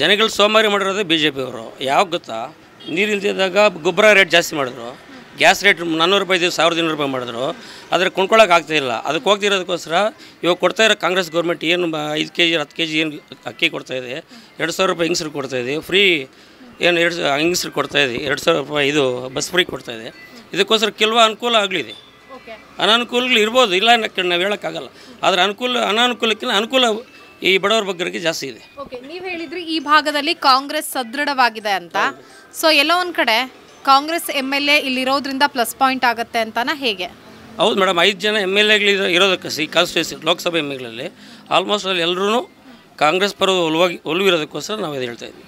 ಜನಗಳು ಸೋಮಾರಿ ಮಾಡಿರೋದು B J ಪಿಯವರು ಯಾವಾಗ ಗೊತ್ತಾ? ನೀರು ಇಲ್ದಿದ್ದಾಗ ಗೊಬ್ಬರ ರೇಟ್ ಜಾಸ್ತಿ ಮಾಡಿದ್ರು. ಗ್ಯಾಸ್ ರೇಟ್ ನಾನ್ನೂರು ರೂಪಾಯಿ ಇದ್ದು ಸಾವಿರದ ಇನ್ನೂರು ರೂಪಾಯಿ ಮಾಡಿದ್ರು. ಆದರೆ ಕೊಂಡ್ಕೊಳ್ಳೋಕೆ ಆಗ್ತಾಯಿಲ್ಲ ಅದಕ್ಕೆ ಹೋಗ್ತಿರೋದಕ್ಕೋಸ್ಕರ ಇವಾಗ ಕೊಡ್ತಾ ಇರೋ ಕಾಂಗ್ರೆಸ್ ಗೌರ್ಮೆಂಟ್ ಏನು ಐದು ಕೆ ಜಿ ಹತ್ತು ಕೆ ಜಿ ಏನು ಅಕ್ಕಿ ಕೊಡ್ತಾ ಇದೆ. ಎರಡು ಸಾವಿರ ರೂಪಾಯಿ ಹೆಂಗಸ್ರು ಕೊಡ್ತಾ ಇದೆ. ಫ್ರೀ ಏನು ಎರಡು ಹೆಂಗಸ್ರು ಕೊಡ್ತಾ ಇದೆ. ಎರಡು ಸಾವಿರ ರೂಪಾಯಿ ಇದು ಬಸ್ ಫ್ರೀ ಕೊಡ್ತಾ ಇದೆ. ಇದಕ್ಕೋಸ್ಕರ ಕೆಲವು ಅನುಕೂಲ ಆಗಲಿದೆ ಅನಾನುಕೂಲಗಳು ಇರ್ಬೋದು. ಇಲ್ಲ ನಾವು ಹೇಳೋಕ್ಕಾಗಲ್ಲ. ಆದರೆ ಅನುಕೂಲ ಅನಾನುಕೂಲಕ್ಕಿಂತ ಅನುಕೂಲ ಈ ಬಡವರ ಬಗ್ಗರಿಗೆ ಜಾಸ್ತಿ ಇದೆ. ಓಕೆ ನೀವು ಹೇಳಿದ್ರಿ ಈ ಭಾಗದಲ್ಲಿ ಕಾಂಗ್ರೆಸ್ ಸದೃಢವಾಗಿದೆ ಅಂತ. ಸೊ ಎಲ್ಲೋ ಒಂದು ಕಡೆ ಕಾಂಗ್ರೆಸ್ ಎಂ ಎಲ್ ಎ ಇಲ್ಲಿರೋದ್ರಿಂದ ಪ್ಲಸ್ ಪಾಯಿಂಟ್ ಆಗುತ್ತೆ ಅಂತಾನ ಹೇಗೆ? ಹೌದು ಮೇಡಮ್ ಐದು ಜನ ಎಂ ಎಲ್ ಎಗಳು ಇರೋದಕ್ಕೆ ಸಿ ಕಾನ್ಸ್ಟಿಟ್ಯೂನ್ಸಿ ಲೋಕಸಭೆ ಎಂ ಎಗಳಲ್ಲಿ ಆಲ್ಮೋಸ್ಟ್ ಅಲ್ಲಿ ಎಲ್ಲರೂ ಕಾಂಗ್ರೆಸ್ ಪರ ಒಲುವಾಗಿ ಒಲುವಿರೋದಕ್ಕೋಸ್ಕರ ನಾವು ಇದು ಹೇಳ್ತಾ ಇದ್ವಿ.